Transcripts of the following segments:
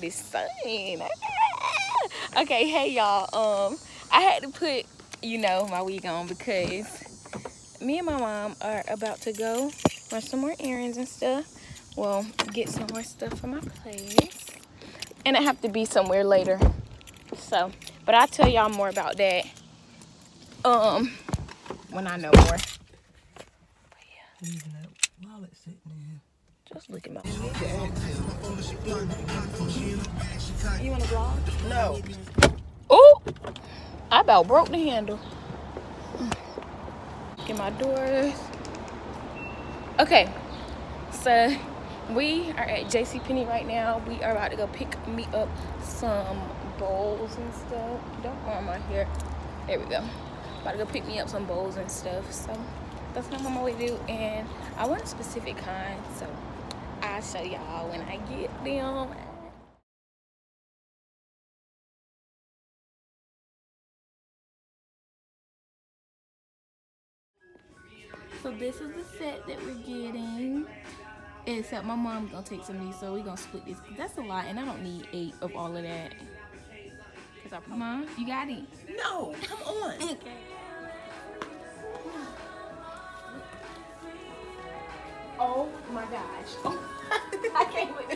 this sun. okay, hey y'all. Um, I had to put, you know, my wig on because me and my mom are about to go run some more errands and stuff. Well, get some more stuff for my place. And I have to be somewhere later. So, but I'll tell y'all more about that um when I know more. But yeah. Just look at my You wanna vlog? No. Oh! I about broke the handle. Get my doors. Okay, so we are at JC Penney right now. We are about to go pick me up some bowls and stuff. Don't want my hair. There we go. About to go pick me up some bowls and stuff. So that's not what I'm on my way to do. And I want a specific kind. So I'll show y'all when I get them. So this is the set that we're getting. Except my mom's gonna take some of these, so we're gonna split this. That's a lot, and I don't need eight of all of that. Cause I Mom, you got it. No, come on. Okay. Oh my gosh. I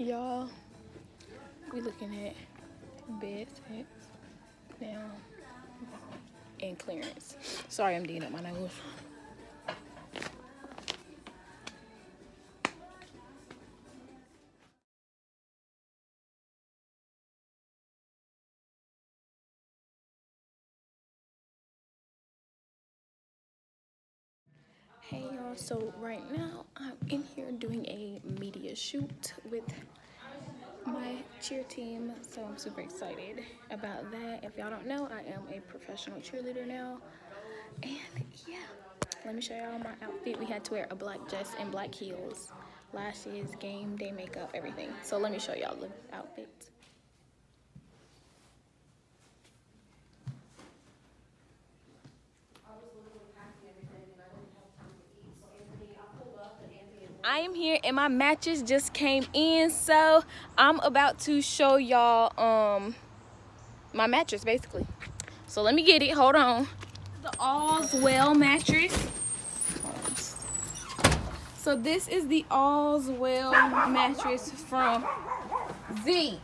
Y'all, we looking at bed sets now and clearance. Sorry, I'm digging up my nose. Hey y'all, so right now I'm in here doing a media shoot with my cheer team, so I'm super excited about that. If y'all don't know, I am a professional cheerleader now. And yeah, let me show y'all my outfit. We had to wear a black dress and black heels. Lashes, game day makeup, everything. So let me show y'all the outfit. I am here and my matches just came in so I'm about to show y'all um my mattress basically. So let me get it. Hold on. The Allswell mattress. So this is the Allswell mattress from Zeke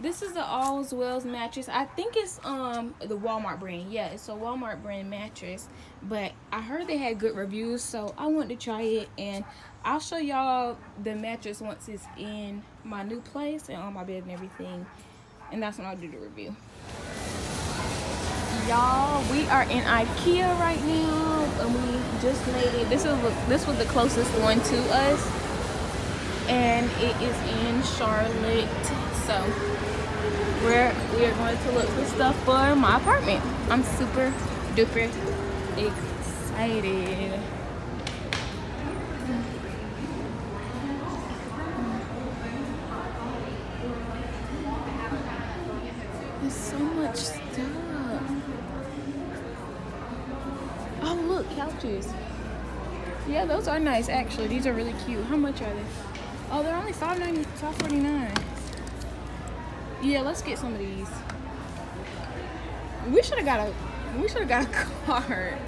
this is the All's Wells mattress. I think it's um the Walmart brand. Yeah, it's a Walmart brand mattress. But I heard they had good reviews, so I wanted to try it. And I'll show y'all the mattress once it's in my new place and on my bed and everything. And that's when I'll do the review. Y'all, we are in IKEA right now, and we just made it. This is this was the closest one to us, and it is in Charlotte. So where we are going to look for stuff for my apartment. I'm super duper excited. There's so much stuff. Oh look, couches. Yeah, those are nice actually. These are really cute. How much are they? Oh, they're only $5.90, $5.49. Yeah, let's get some of these. We should have got a we should have got a card.